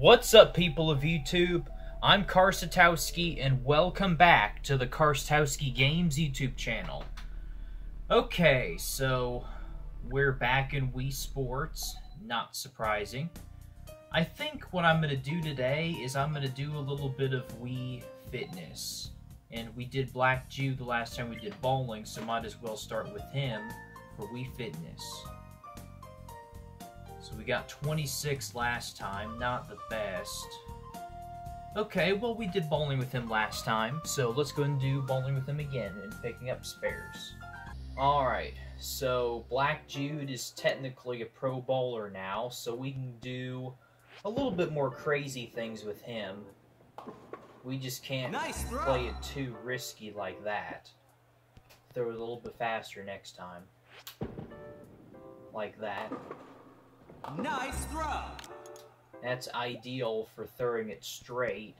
What's up, people of YouTube? I'm Karsatowski, and welcome back to the Karsatowski Games YouTube channel. Okay, so we're back in Wii Sports. Not surprising. I think what I'm going to do today is I'm going to do a little bit of Wii Fitness. And we did Black Jude the last time we did bowling, so might as well start with him for Wii Fitness. So we got 26 last time, not the best. Okay, well we did bowling with him last time, so let's go and do bowling with him again and picking up spares. Alright, so Black Jude is technically a pro bowler now, so we can do a little bit more crazy things with him. We just can't Nice play it too risky like that. Throw it a little bit faster next time. Like that. Nice throw. That's ideal for throwing it straight.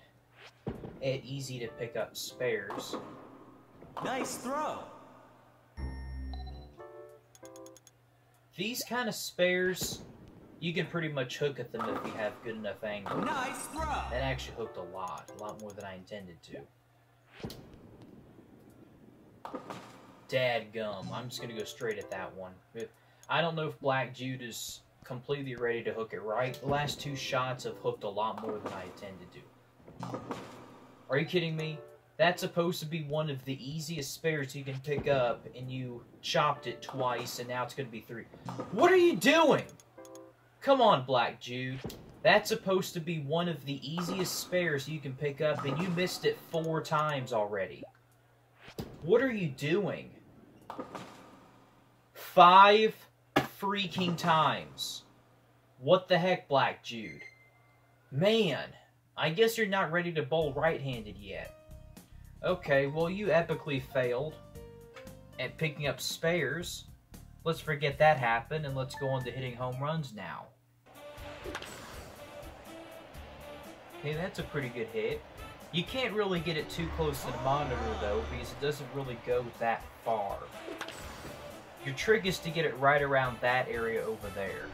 And easy to pick up spares. Nice throw. These kind of spares, you can pretty much hook at them if you have good enough angle. Nice throw. That actually hooked a lot, a lot more than I intended to. Dadgum, I'm just gonna go straight at that one. I don't know if Black Jude is completely ready to hook it right. The last two shots have hooked a lot more than I intended to. Are you kidding me? That's supposed to be one of the easiest spares you can pick up, and you chopped it twice, and now it's going to be three. What are you doing? Come on, Black Jude. That's supposed to be one of the easiest spares you can pick up, and you missed it four times already. What are you doing? Five freaking times. What the heck, Black Jude? Man, I guess you're not ready to bowl right-handed yet. Okay, well, you epically failed at picking up spares. Let's forget that happened, and let's go on to hitting home runs now. Hey, that's a pretty good hit. You can't really get it too close to the monitor, though, because it doesn't really go that far. Your trick is to get it right around that area over there.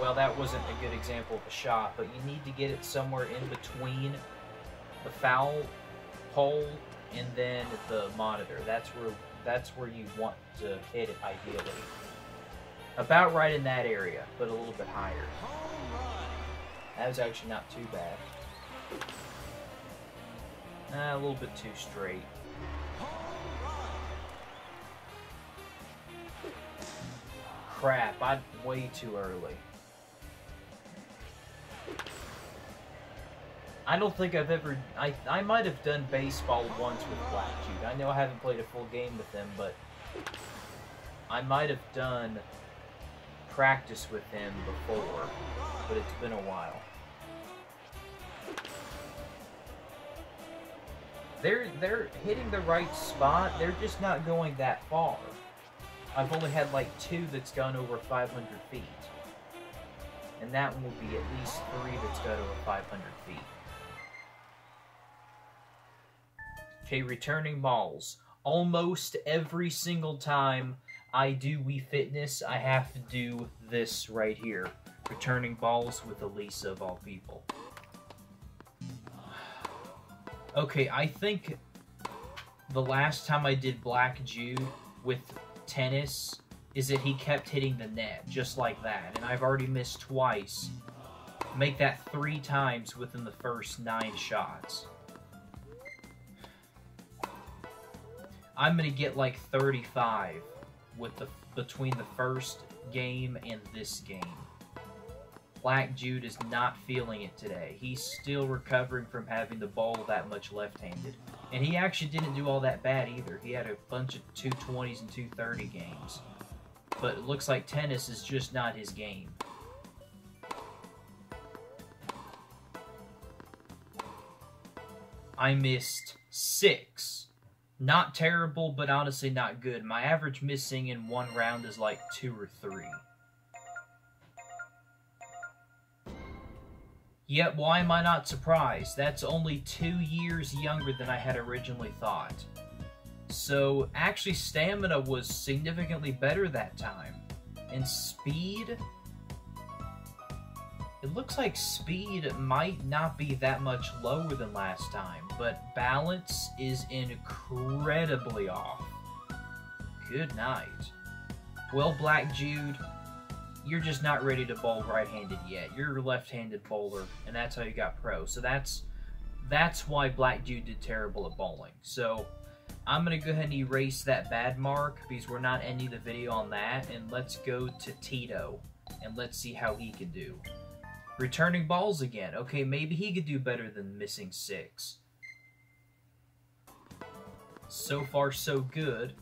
Well, that wasn't a good example of a shot, but you need to get it somewhere in between the foul pole and then the monitor. That's where that's where you want to hit it ideally. About right in that area, but a little bit higher. That was actually not too bad. Nah, a little bit too straight. Crap, I'm way too early. I don't think I've ever... I, I might have done baseball once with Black Jude. I know I haven't played a full game with him, but... I might have done practice with him before, but it's been a while. They're, they're hitting the right spot, they're just not going that far. I've only had like two that's gone over 500 feet. And that one will be at least three that's gone over 500 feet. Okay, returning balls. Almost every single time I do Wii Fitness, I have to do this right here. Returning balls with Elisa of all people. Okay, I think the last time I did Black Jude with tennis is that he kept hitting the net just like that, and I've already missed twice. Make that three times within the first nine shots. I'm gonna get like 35 with the between the first game and this game. Black Jude is not feeling it today. He's still recovering from having the bowl that much left-handed. And he actually didn't do all that bad either. He had a bunch of 220s and 230 games. But it looks like tennis is just not his game. I missed six. Not terrible, but honestly not good. My average missing in one round is like two or three. Yet, why am I not surprised? That's only two years younger than I had originally thought. So, actually, stamina was significantly better that time. And speed? It looks like speed might not be that much lower than last time, but balance is incredibly off. Good night. Well, Black Jude, you're just not ready to bowl right-handed yet. You're a left-handed bowler, and that's how you got pro. So that's that's why Black Dude did terrible at bowling. So I'm gonna go ahead and erase that bad mark because we're not ending the video on that, and let's go to Tito and let's see how he can do. Returning balls again. Okay, maybe he could do better than missing six. So far, so good.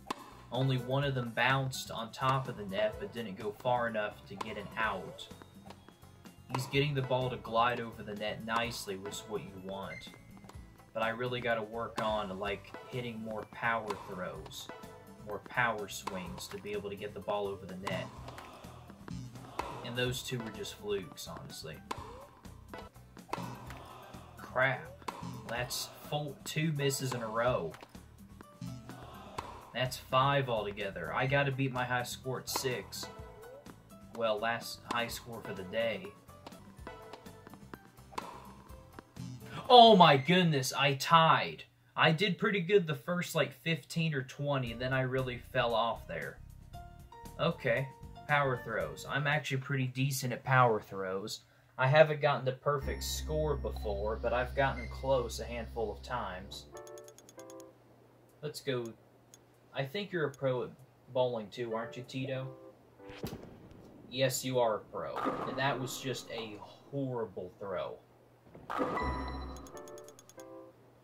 Only one of them bounced on top of the net, but didn't go far enough to get an out. He's getting the ball to glide over the net nicely, which is what you want. But I really got to work on, like, hitting more power throws, more power swings to be able to get the ball over the net. And those two were just flukes, honestly. Crap. That's full, two misses in a row. That's five altogether. I gotta beat my high score at six. Well, last high score for the day. Oh my goodness, I tied. I did pretty good the first like 15 or 20, and then I really fell off there. Okay, power throws. I'm actually pretty decent at power throws. I haven't gotten the perfect score before, but I've gotten close a handful of times. Let's go. I think you're a pro at bowling too, aren't you, Tito? Yes, you are a pro. And that was just a horrible throw.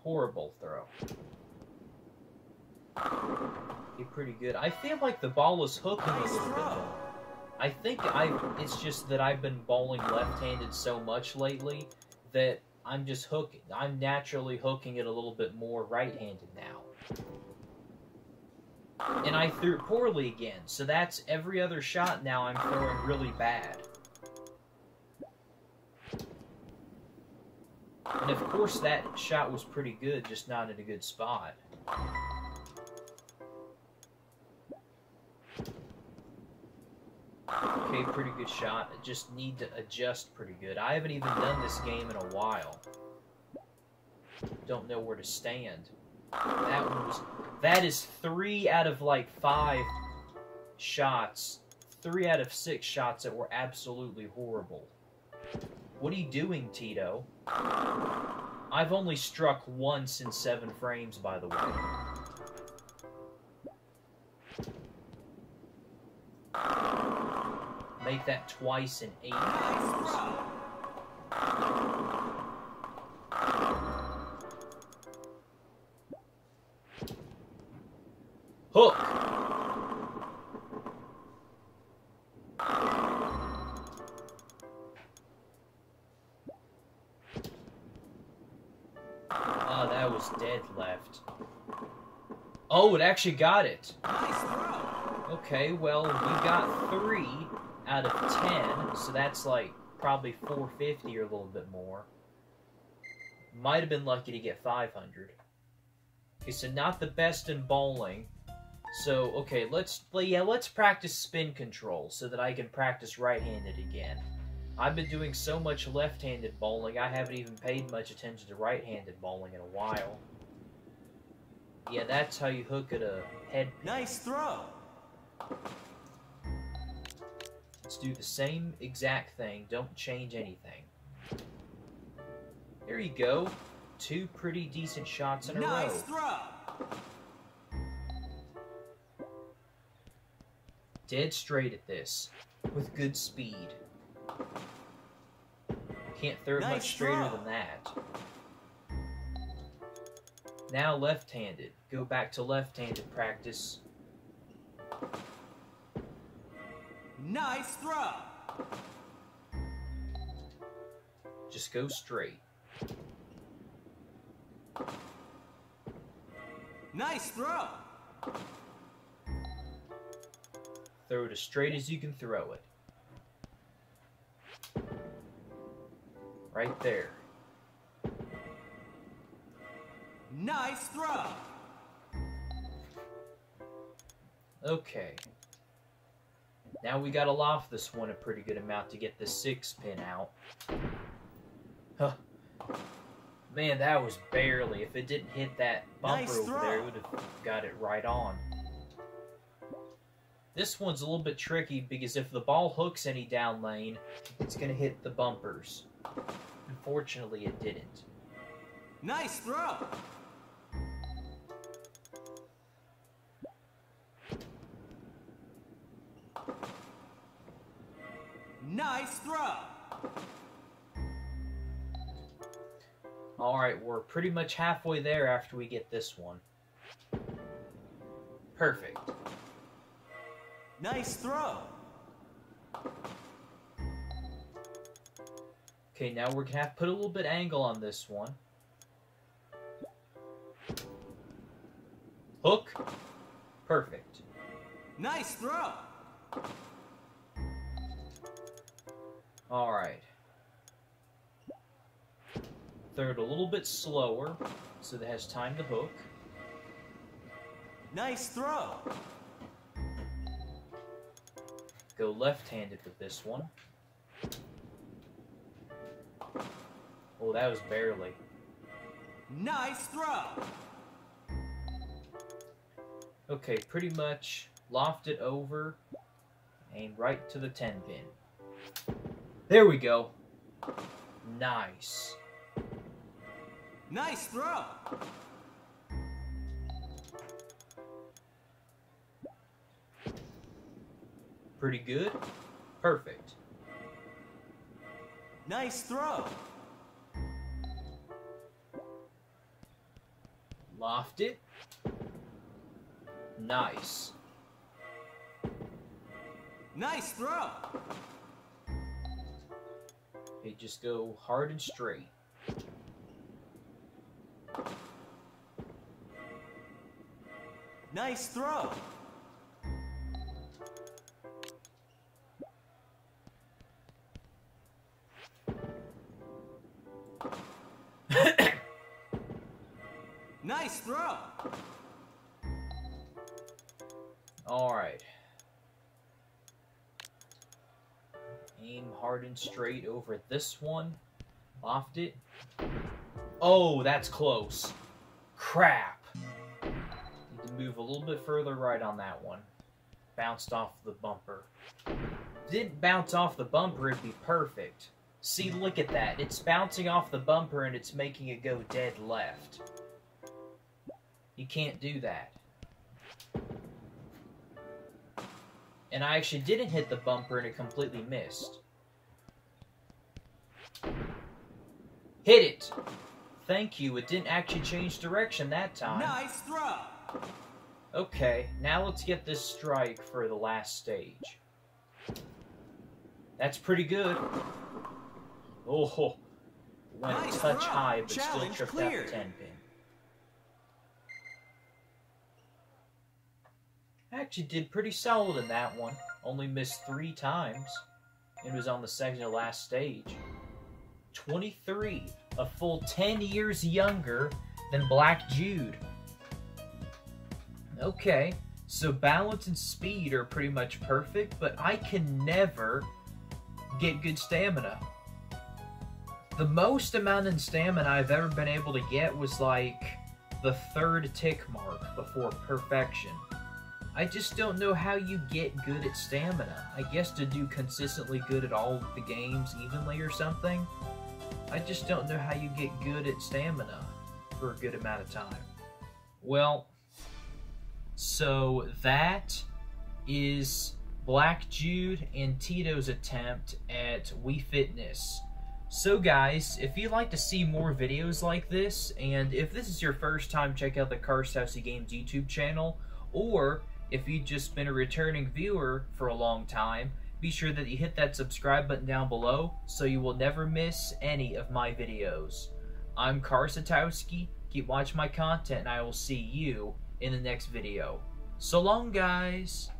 Horrible throw. Be pretty good. I feel like the ball is hooking a Nice little bit though. I think I. It's just that I've been bowling left-handed so much lately that I'm just hooking. I'm naturally hooking it a little bit more right-handed now. And I threw poorly again, so that's every other shot now I'm throwing really bad. And of course that shot was pretty good, just not in a good spot. Okay, pretty good shot. I just need to adjust pretty good. I haven't even done this game in a while. Don't know where to stand. That one was. That is three out of like five shots. Three out of six shots that were absolutely horrible. What are you doing, Tito? I've only struck once in seven frames, by the way. Make that twice in eight frames. Left. Oh, it actually got it. Nice throw. Okay, well, we got three out of ten, so that's like probably 450 or a little bit more. Might have been lucky to get 500. Okay, so not the best in bowling. So, okay, let's yeah, let's practice spin control so that I can practice right-handed again. I've been doing so much left-handed bowling, I haven't even paid much attention to right-handed bowling in a while. Yeah, that's how you hook at a head Nice throw. Let's do the same exact thing. Don't change anything. There you go. Two pretty decent shots in a Nice row. throw. Dead straight at this. With good speed. Can't throw it Nice much straighter throw. than that. Now left-handed. Go back to left-handed practice. Nice throw. Just go straight. Nice throw. Throw it as straight as you can throw it. Right there. Nice throw. Okay. Now we gotta loft this one a pretty good amount to get the six pin out. Huh. Man, that was barely. If it didn't hit that bumper Nice over there, it would have got it right on. This one's a little bit tricky because if the ball hooks any down lane, it's going to hit the bumpers. Unfortunately, it didn't. Nice throw. Nice throw. Alright, we're pretty much halfway there after we get this one. Perfect. Nice throw. Okay, now we're to have to put a little bit angle on this one. Hook. Perfect. Nice throw. Alright. Throw it a little bit slower so that it has time to hook. Nice throw. Go left-handed with this one. Oh, that was barely. Nice throw. Okay, pretty much loft it over and right to the 10 pin. There we go. Nice. Nice throw. Pretty good. Perfect. Nice throw. Loft it. Nice. Nice throw. Okay, just go hard and straight. Nice throw. Straight over this one. Loft it. Oh, that's close. Crap. Need to move a little bit further right on that one. Bounced off the bumper. Didn't bounce off the bumper, it'd be perfect. See, look at that. It's bouncing off the bumper and it's making it go dead left. You can't do that. And I actually didn't hit the bumper and it completely missed. Hit it! Thank you, it didn't actually change direction that time. Nice throw. Okay, now let's get this strike for the last stage. That's pretty good. Oh, went Nice a touch throw. high, but still Challenge tripped out the 10 pin. Actually did pretty solid in that one. Only missed three times. It was on the second to last stage. 23, a full 10 years younger than Black Jude. Okay, so balance and speed are pretty much perfect, but I can never get good stamina. The most amount in stamina I've ever been able to get was like the third tick mark before perfection. I just don't know how you get good at stamina. I guess to do consistently good at all the games evenly or something. I just don't know how you get good at stamina for a good amount of time. Well, so that is Black Jude and Tito's attempt at Wii Fitness. So guys, if you'd like to see more videos like this, and if this is your first time, check out the Karsatowski Games YouTube channel, or if you've just been a returning viewer for a long time, be sure that you hit that subscribe button down below so you will never miss any of my videos. I'm Karsatowski, keep watching my content and I will see you in the next video. So long guys!